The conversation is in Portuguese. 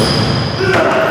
Ah!